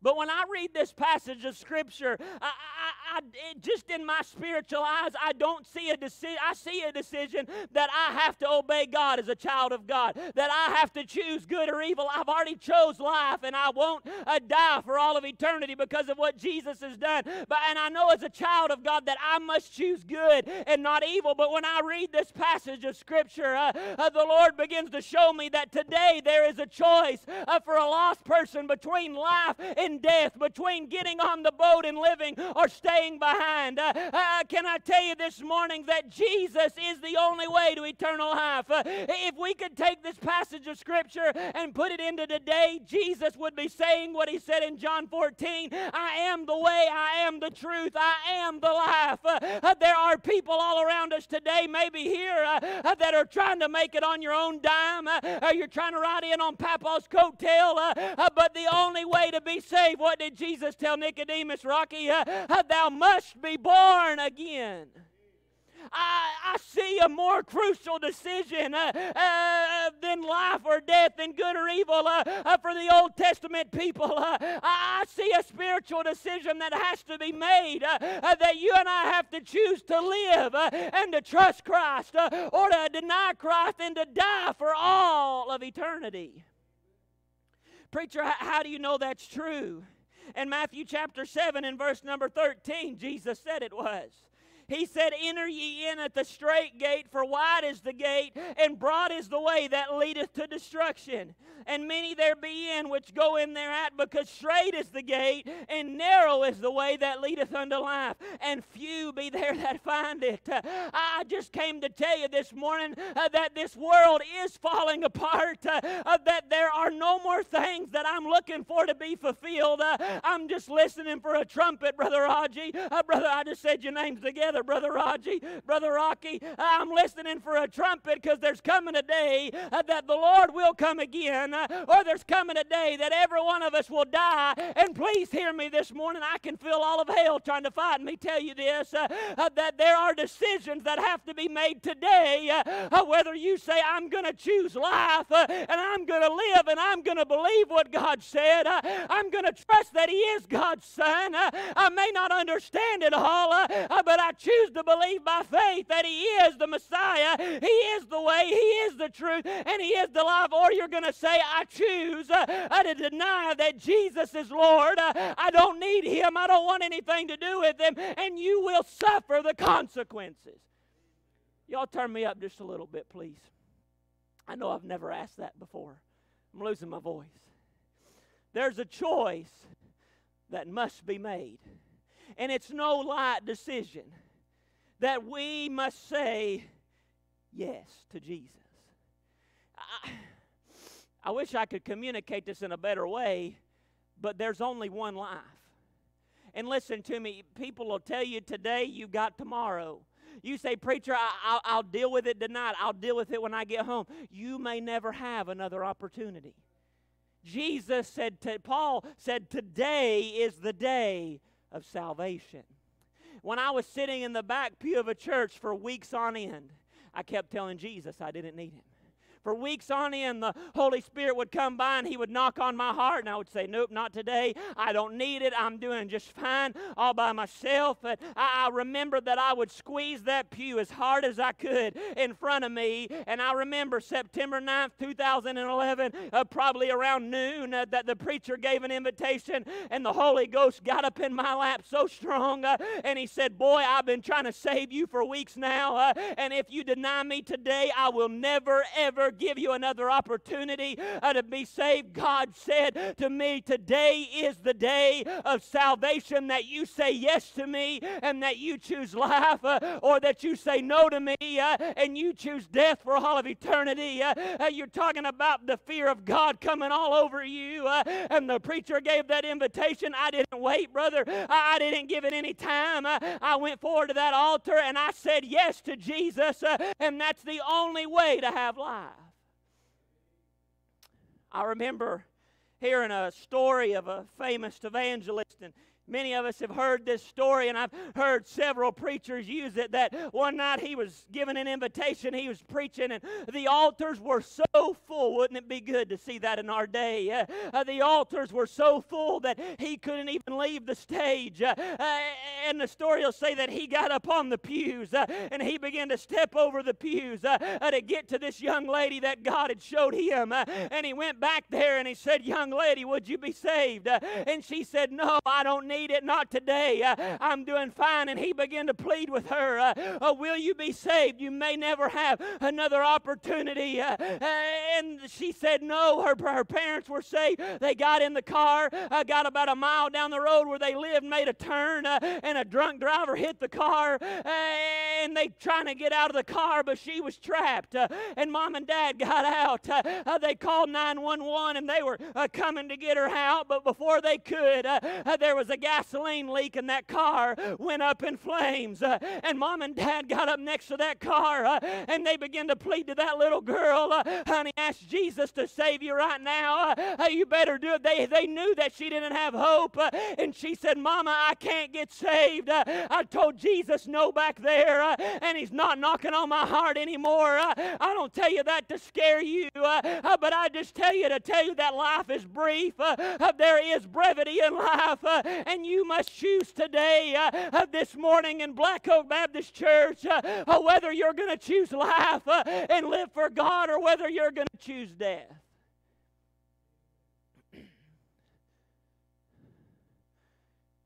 Speaker 3: But when I read this passage of Scripture, I, I, I, just in my spiritual eyes, I don't see a decision. I see a decision that I have to obey God as a child of God, that I have to choose good or evil. I've already chose life, and I won't uh, die for all of eternity because of what Jesus has done. But and I know as a child of God that I must choose good and not evil. But when I read this passage of Scripture, uh, uh, the Lord begins to show me that today there is a choice uh, for a lost person between life and death, between getting on the boat and living or staying behind. Uh, uh, can I tell you this morning that Jesus is the only way to eternal life? Uh, if we could take this passage of Scripture and put it into today, Jesus would be saying what he said in John 14 I am the way, I am the truth, I am the life. Uh, uh, there are people all around us today, maybe here, uh, that are trying to make it on your own dime. You're trying to ride in on Papa's coattail. But the only way to be saved, what did Jesus tell Nicodemus, Rocky? Uh, uh, thou must be born again. I, I see a more crucial decision uh, uh, than life or death, than good or evil uh, uh, for the Old Testament people. Uh, I see a spiritual decision that has to be made that you and I have to choose to live and to trust Christ or to deny Christ and to die for all of eternity. Preacher, how do you know that's true? In Matthew chapter 7 and verse number 13, Jesus said it was. He said, Enter ye in at the straight gate, for wide is the gate, and broad is the way that leadeth to destruction. And many there be in which go in thereat, because straight is the gate, and narrow is the way that leadeth unto life, and few be there that find it. Uh, I just came to tell you this morning uh, that this world is falling apart, uh, uh, that there are no more things that I'm looking for to be fulfilled. Uh, I'm just listening for a trumpet, Brother Raji. Uh, brother, I just said your names together, Brother Raji, Brother Rocky. I'm listening for a trumpet because there's coming a day uh, that the Lord will come again, uh, or there's coming a day that every one of us will die. And please hear me this morning. I can feel all of hell trying to fight me tell you this uh, uh, that there are decisions that have to be made today. Uh, uh, whether you say, I'm going to choose life and I'm going to live and I'm going to believe what God said, I'm going to trust that He is God's Son. I may not understand it all, but I choose to believe by faith that He is the Messiah. He is the way, He is the truth, and He is the life. Or you're going to say, I choose uh, to deny that Jesus is Lord. Uh, I don't need Him. I don't want anything to do with Him. And you will suffer the consequences. Y'all turn me up just a little bit, please. I know I've never asked that before. I'm losing my voice. There's a choice that must be made. And it's no light decision that we must say yes to Jesus. I, I wish I could communicate this in a better way, but there's only one life. And listen to me, people will tell you today you got tomorrow. You say, Preacher, I, will I'll deal with it tonight. I'll deal with it when I get home. You may never have another opportunity. Jesus said to Paul said, Today is the day of salvation. When I was sitting in the back pew of a church for weeks on end, I kept telling Jesus I didn't need him. For weeks on end, the Holy Spirit would come by and He would knock on my heart, and I would say, Nope, not today. I don't need it. I'm doing just fine all by myself. But I, I remember that I would squeeze that pew as hard as I could in front of me. And I remember September 9th, 2011, uh, probably around noon, uh, that the preacher gave an invitation, and the Holy Ghost got up in my lap so strong, uh, and He said, Boy, I've been trying to save you for weeks now, uh, and if you deny me today, I will never, ever give you another opportunity uh, to be saved. God said to me, Today is the day of salvation that you say yes to me and that you choose life, uh, or that you say no to me uh, and you choose death for all of eternity. Uh, uh, you're talking about the fear of God coming all over you. uh, and the preacher gave that invitation. I didn't wait, brother. I, I didn't give it any time. I went forward to that altar and I said yes to Jesus, and that's the only way to have life. I remember hearing a story of a famous evangelist, and Many of us have heard this story, and I've heard several preachers use it. That one night he was given an invitation, he was preaching, and the altars were so full. Wouldn't it be good to see that in our day? Uh, uh, the altars were so full that he couldn't even leave the stage. Uh, uh and the story will say that he got up on the pews uh, and he began to step over the pews uh, to get to this young lady that God had showed him. and he went back there and he said, Young lady, would you be saved? and she said, No, I don't need it, not today. Uh, I'm doing fine. And he began to plead with her, uh, uh, Will you be saved? You may never have another opportunity. Uh, uh, and she said, No. Her, her parents were saved. They got in the car, uh, got about a mile down the road where they lived, made a turn, and a drunk driver hit the car. and they trying to get out of the car, but she was trapped. and mom and dad got out. they called 911 and they were coming to get her out, but before they could, there was a gasoline leak and that car went up in flames. Uh, and mom and dad got up next to that car uh, and they began to plead to that little girl, uh, honey, ask Jesus to save you right now. Uh, you better do it. They, they knew that she didn't have hope. Uh, and she said, Mama, I can't get saved. Uh, I told Jesus no back there and he's not knocking on my heart anymore. I don't tell you that to scare you, but I just tell you to tell you that life is brief. there is brevity in life. And you must choose today, uh, this morning in Black Oak Baptist Church, uh, uh whether you're going to choose life uh, and live for God or whether you're going to choose death. (clears throat)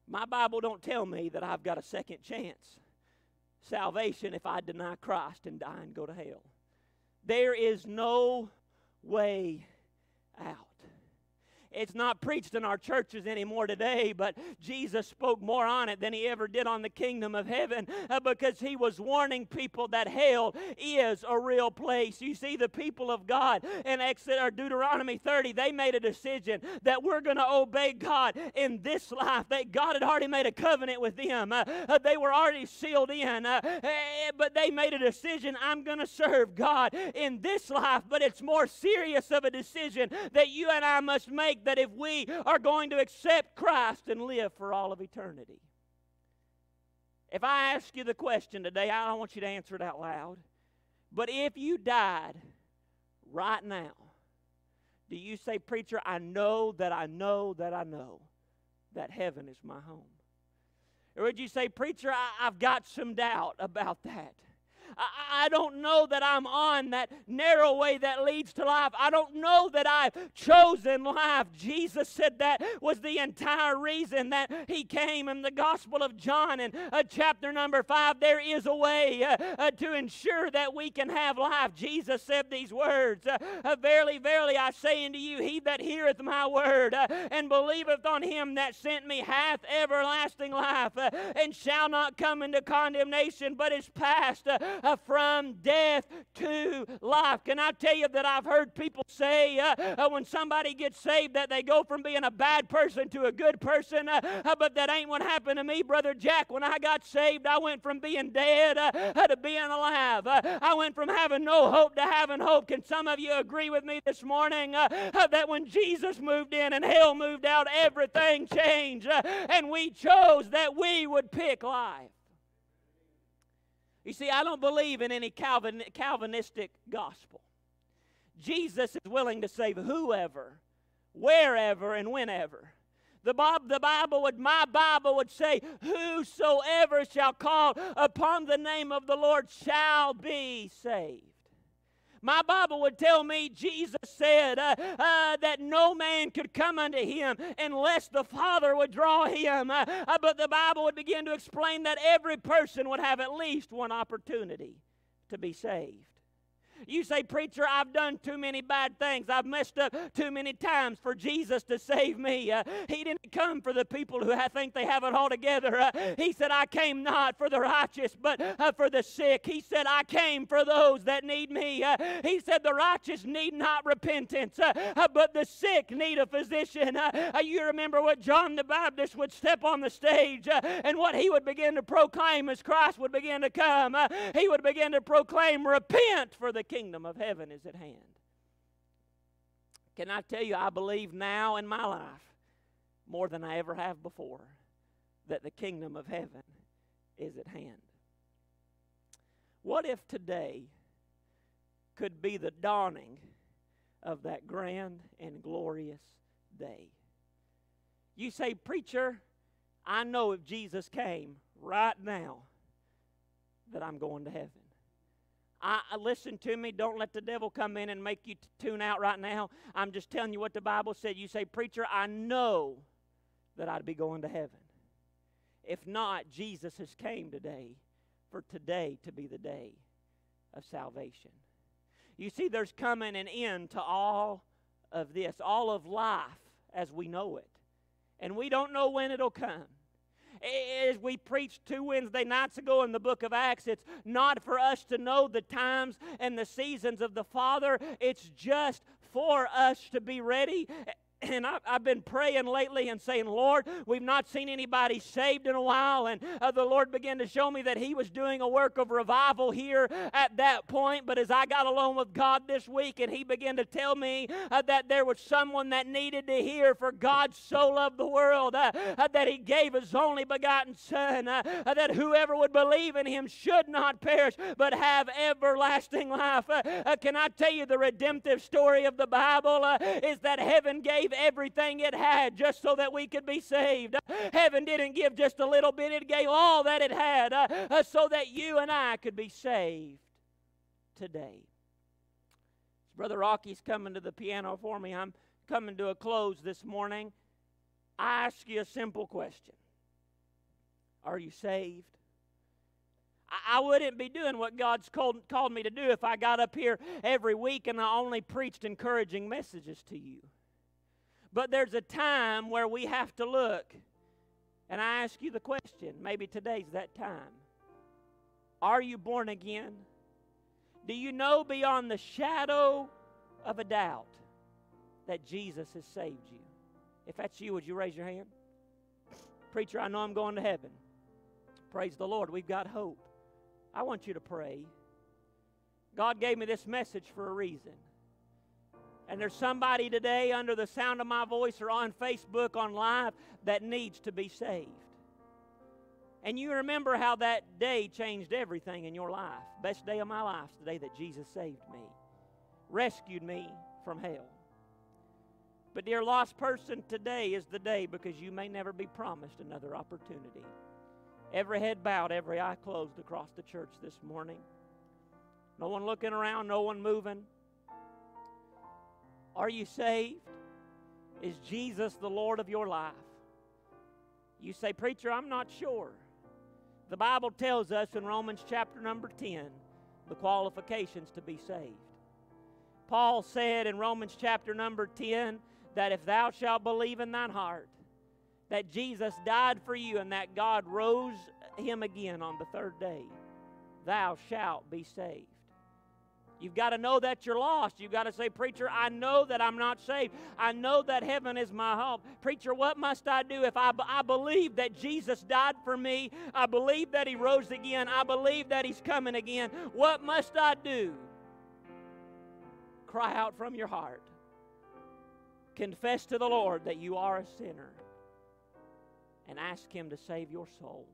Speaker 3: My Bible don't tell me that I've got a second chance salvation if I deny Christ and die and go to hell. There is no way out. It's not preached in our churches anymore today, but Jesus spoke more on it than he ever did on the kingdom of heaven uh, because he was warning people that hell is a real place. You see, the people of God in Exodus or Deuteronomy 30, they made a decision that we're going to obey God in this life. That God had already made a covenant with them. Uh, uh, they were already sealed in, uh, eh, but they made a decision I'm going to serve God in this life, but it's more serious of a decision that you and I must make that if we are going to accept Christ and live for all of eternity. If I ask you the question today, I don't want you to answer it out loud. But if you died right now, do you say, Preacher, I know that I know that I know that heaven is my home? Or would you say, Preacher, I, have got some doubt about that? I, don't know that I'm on that narrow way that leads to life. I don't know that I've chosen life. Jesus said that was the entire reason that he came in the Gospel of John in uh, chapter number five. There is a way uh, uh, to ensure that we can have life. Jesus said these words uh, uh, Verily, verily, I say unto you, he that heareth my word uh, and believeth on him that sent me hath everlasting life and shall not come into condemnation, but is passed uh, from death to life. Can I tell you that I've heard people say uh, uh, when somebody gets saved that they go from being a bad person to a good person, uh, uh, but that ain't what happened to me, Brother Jack. When I got saved, I went from being dead uh, to being alive. I went from having no hope to having hope. Can some of you agree with me this morning that when Jesus moved in and hell moved out, everything changed, and we chose that we would pick life? You see, I don't believe in any Calvin, Calvinistic gospel. Jesus is willing to save whoever, wherever, and whenever. The, Bible would, my Bible would say, Whosoever shall call upon the name of the Lord shall be saved. My Bible would tell me Jesus said uh, uh, that no man could come unto him unless the Father would draw him. Uh, uh, but the Bible would begin to explain that every person would have at least one opportunity to be saved. You say, Preacher, I've done too many bad things. I've messed up too many times for Jesus to save me. Uh, he didn't come for the people who I think they have it all together. Uh, he said, I came not for the righteous, but uh, for the sick. He said, I came for those that need me. Uh, he said, The righteous need not repentance, uh, uh, but the sick need a physician. you remember what John the Baptist would step on the stage and what he would begin to proclaim as Christ would begin to come. he would begin to proclaim, Repent, for the kingdom of heaven is at hand. Can I tell you, I believe now in my life more than I ever have before that the kingdom of heaven is at hand. What if today could be the dawning of that grand and glorious day? You say, Preacher, I know if Jesus came right now that I'm going to heaven. I, listen to me. Don't let the devil come in and make you t- tune out right now. I'm just telling you what the Bible said. You say, Preacher, I know that I'd be going to heaven. If not, Jesus has came today for today to be the day of salvation. You see, there's coming an end to all of this, all of life as we know it. And we don't know when it'll come. As we preached two Wednesday nights ago in the book of Acts, it's not for us to know the times and the seasons of the Father, it's just for us to be ready. And I, I've been praying lately and saying, Lord, we've not seen anybody saved in a while. And uh, the Lord began to show me that He was doing a work of revival here at that point. But as I got alone with God this week, and He began to tell me uh, that there was someone that needed to hear, for God so loved the world uh, uh, that He gave His only begotten Son, uh, uh, that whoever would believe in Him should not perish, but have everlasting life. Can I tell you the redemptive story of the Bible is that heaven gave everything it had just so that we could be saved. Uh, Heaven didn't give just a little bit, it gave all that it had uh, uh, so that you and I could be saved today. Brother Rocky's coming to the piano for me. I'm coming to a close this morning. I ask you a simple question Are you saved? I wouldn't be doing what God's called, called me to do if I got up here every week and I only preached encouraging messages to you. But there's a time where we have to look. And I ask you the question maybe today's that time. Are you born again? Do you know beyond the shadow of a doubt that Jesus has saved you? If that's you, would you raise your hand? Preacher, I know I'm going to heaven. Praise the Lord. We've got hope. I want you to pray. God gave me this message for a reason. And there's somebody today under the sound of my voice or on Facebook, on live, that needs to be saved. And you remember how that day changed everything in your life. Best day of my life is the day that Jesus saved me, rescued me from hell. But, dear lost person, today is the day because you may never be promised another opportunity. Every head bowed, every eye closed across the church this morning. No one looking around, no one moving. Are you saved? Is Jesus the Lord of your life? You say, Preacher, I'm not sure. The Bible tells us in Romans chapter number 10 the qualifications to be saved. Paul said in Romans chapter number 10 that if thou shalt believe in thine heart that Jesus died for you and that God rose him again on the third day, thou shalt be saved. You've got to know that you're lost. You've got to say, Preacher, I know that I'm not saved. I know that heaven is my home. Preacher, what must I do if I, I believe that Jesus died for me? I believe that He rose again. I believe that He's coming again. What must I do? Cry out from your heart. Confess to the Lord that you are a sinner and ask Him to save your soul.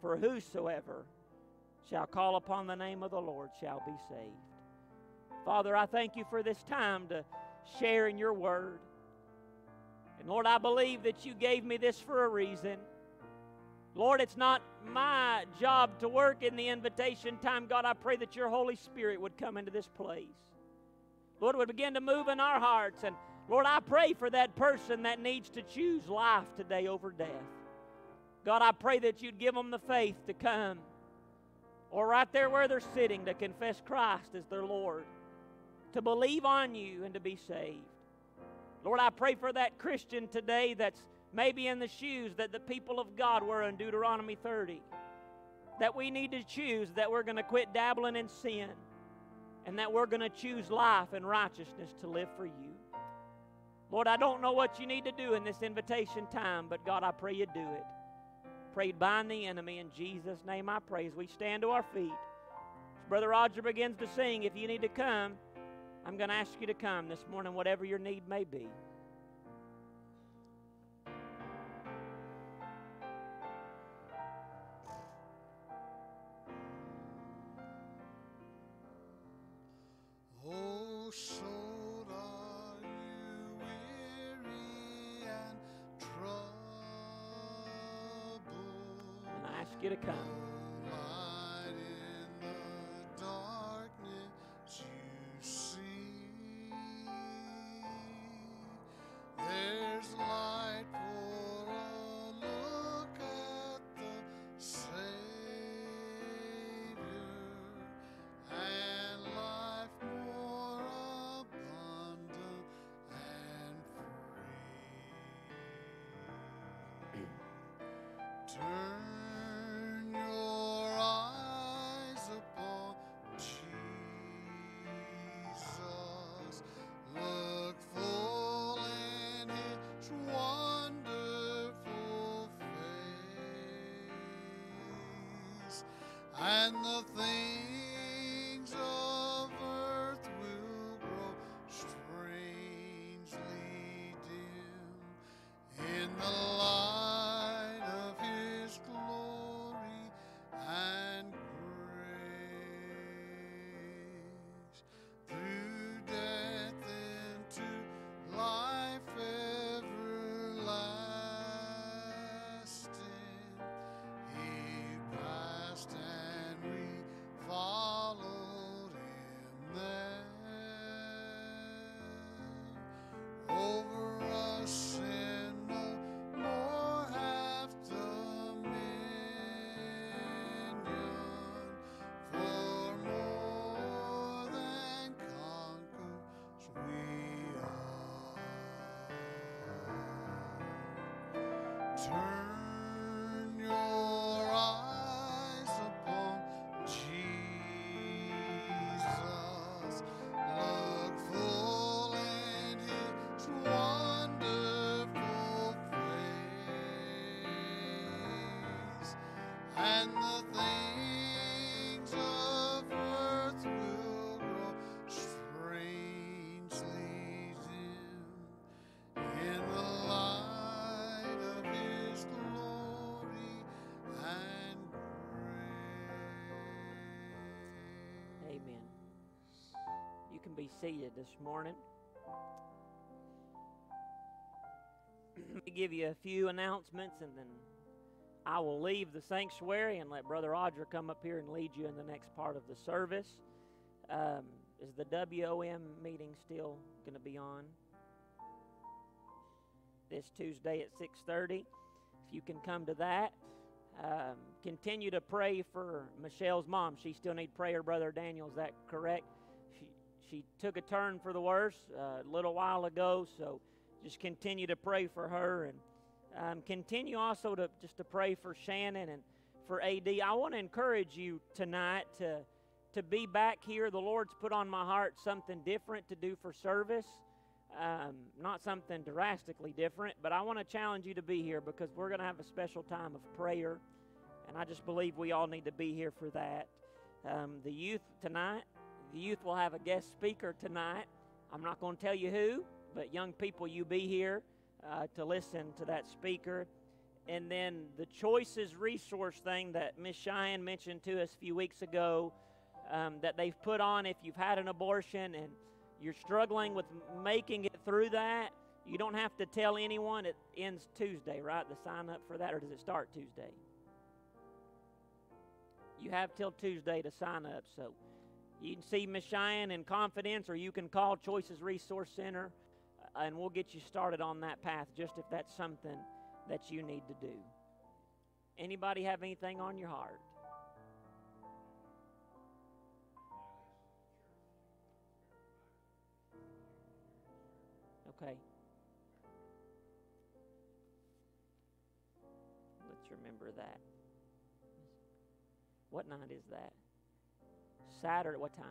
Speaker 3: For whosoever shall call upon the name of the Lord shall be saved. Father, I thank you for this time to share in your word. And Lord, I believe that you gave me this for a reason. Lord, it's not my job to work in the invitation time. God, I pray that your Holy Spirit would come into this place. Lord, would begin to move in our hearts. And Lord, I pray for that person that needs to choose life today over death. God, I pray that you'd give them the faith to come or right there where they're sitting to confess Christ as their Lord, to believe on you and to be saved. Lord, I pray for that Christian today that's maybe in the shoes that the people of God were in Deuteronomy 30. That we need to choose that we're going to quit dabbling in sin and that we're going to choose life and righteousness to live for you. Lord, I don't know what you need to do in this invitation time, but God, I pray you do it prayed bind the enemy in Jesus' name I pray. As we stand to our feet, Brother Roger begins to sing, if you need to come, I'm going to ask you to come this morning, whatever your need may be. You to come.
Speaker 2: Turn
Speaker 3: can be seated this morning. Let me give you a few announcements and then I will leave the sanctuary and let Brother Audra come up here and lead you in the next part of the service. Um, is the WOM meeting still going to be on? This Tuesday at 6:30. If you can come to that, um, continue to pray for Michelle's mom. She still need prayer, Brother Daniel. Is that correct? She took a turn for the worse uh, a little while ago, so just continue to pray for her and um, continue also to just to pray for Shannon and for AD. I want to encourage you tonight to to be back here. The Lord's put on my heart something different to do for service. Um, not something drastically different, but I want to challenge you to be here because we're going to have a special time of prayer, and I just believe we all need to be here for that. Um, the youth tonight, the youth will have a guest speaker tonight. I'm not going to tell you who, but young people, you be here uh, to listen to that speaker. And then the choices resource thing that Miss Cheyenne mentioned to us a few weeks ago um, that they've put on if you've had an abortion and you're struggling with making it through that, you don't have to tell anyone. It ends Tuesday, right? The sign up for that, or does it start Tuesday? You have till Tuesday to sign up. So you can see Miss Cheyenne in confidence, or you can call Choices Resource Center, uh, and we'll get you started on that path just if that's something that you need to do. Anybody have anything on your heart? Okay. Let's remember that. What night is that? Saturday. What time?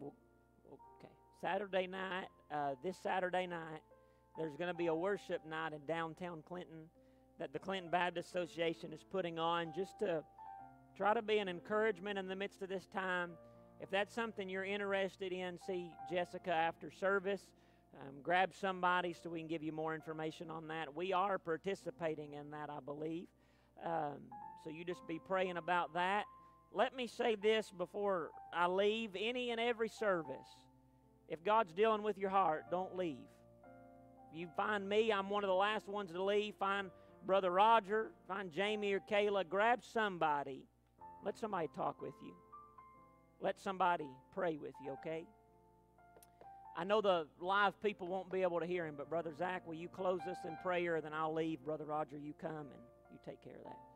Speaker 3: Okay. Saturday night. Uh, this Saturday night, there's going to be a worship night in downtown Clinton that the Clinton Baptist Association is putting on just to try to be an encouragement in the midst of this time. If that's something you're interested in, see Jessica after service. Um, grab somebody so we can give you more information on that. We are participating in that, I believe. Um, so you just be praying about that. Let me say this before I leave any and every service. If God's dealing with your heart, don't leave. You find me, I'm one of the last ones to leave. Find Brother Roger, find Jamie or Kayla, grab somebody. Let somebody talk with you. Let somebody pray with you, okay? I know the live people won't be able to hear him, but Brother Zach, will you close us in prayer? Then I'll leave. Brother Roger, you come and you take care of that.